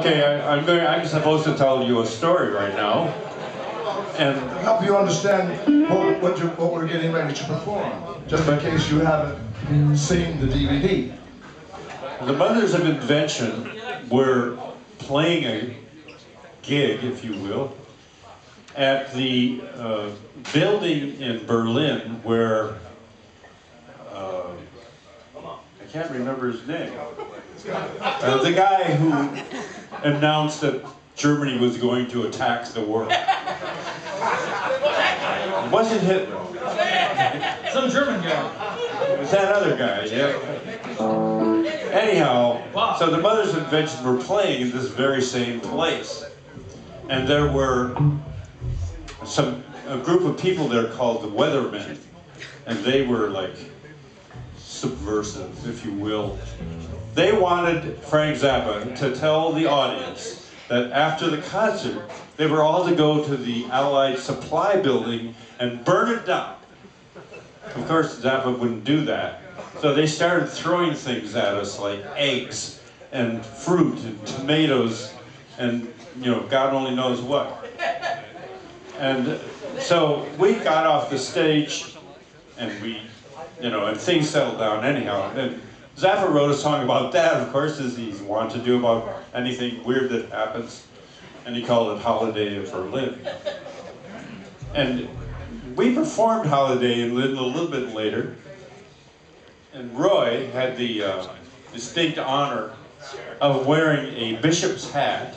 Okay, I, I'm going. I'm supposed to tell you a story right now, and help you understand what, what, you, what we're getting ready to perform, just in case you haven't seen the DVD. the Mothers of Invention were playing a gig, if you will, at the uh, building in Berlin where uh, I can't remember his name. Uh, the guy who announced that Germany was going to attack the world. It wasn't Hitler. Some German guy. It was that other guy, yeah. Anyhow, so the Mothers of Invention were playing in this very same place. And there were some a group of people there called the Weathermen. And they were like subversive, if you will. They wanted Frank Zappa to tell the audience that after the concert, they were all to go to the Allied Supply Building and burn it down. Of course, Zappa wouldn't do that. So they started throwing things at us like eggs and fruit and tomatoes and, you know, God only knows what. And so we got off the stage and we, you know, and things settled down anyhow. And Zappa wrote a song about that, of course, as he's wont to do about anything weird that happens. And he called it Holiday in Berlin. And we performed Holiday in Berlin a little bit later. And Roy had the uh, distinct honor of wearing a bishop's hat,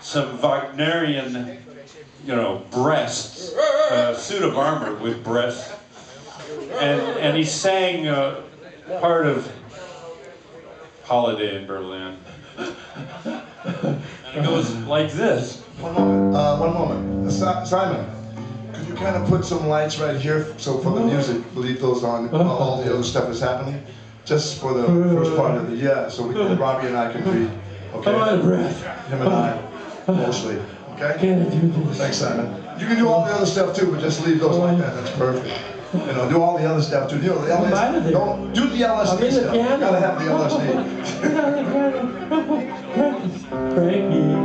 some Wagnerian, you know, breasts, a suit of armor with breasts, and and he sang uh, part of Holiday in Berlin. and it goes like this. One moment, uh, one moment. Uh, Simon, could you kind of put some lights right here so for the music, leave those on while all the other stuff is happening? Just for the first part of the, yeah, so we can, Robbie and I can read, okay? I'm out of breath. Him and I, mostly, okay? Can't do this. Thanks, Simon. You can do all the other stuff too, but just leave those like that, that's perfect. You know, do all the other stuff too. Do the I'm LSD, don't, do the I'm LSD the stuff. You gotta have the LSD. Frank,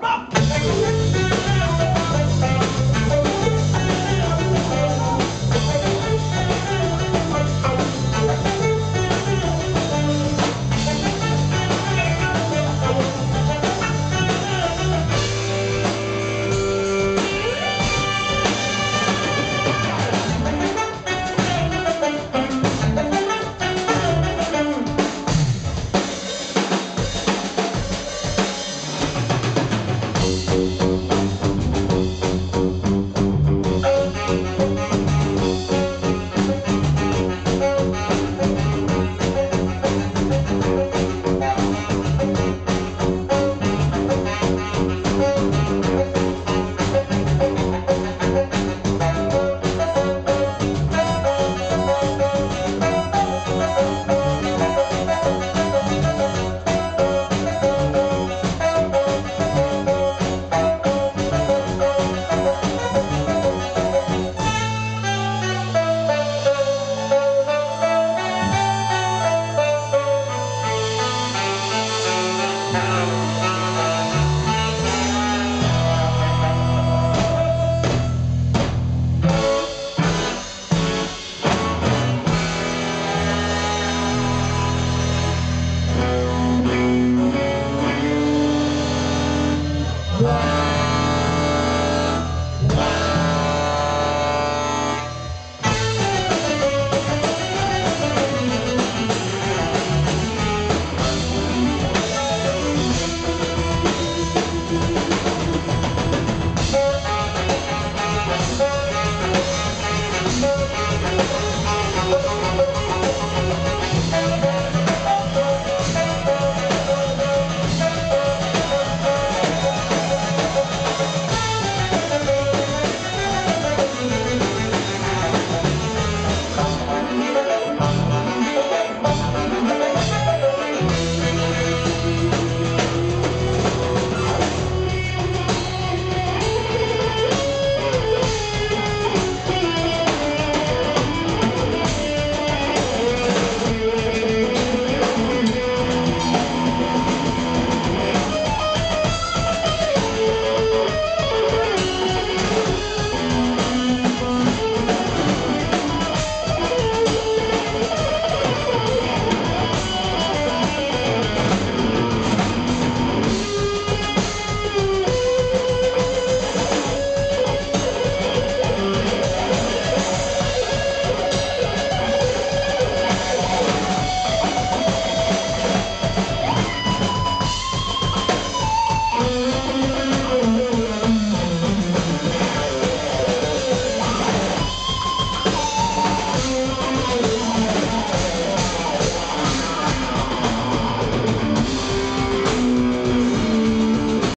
not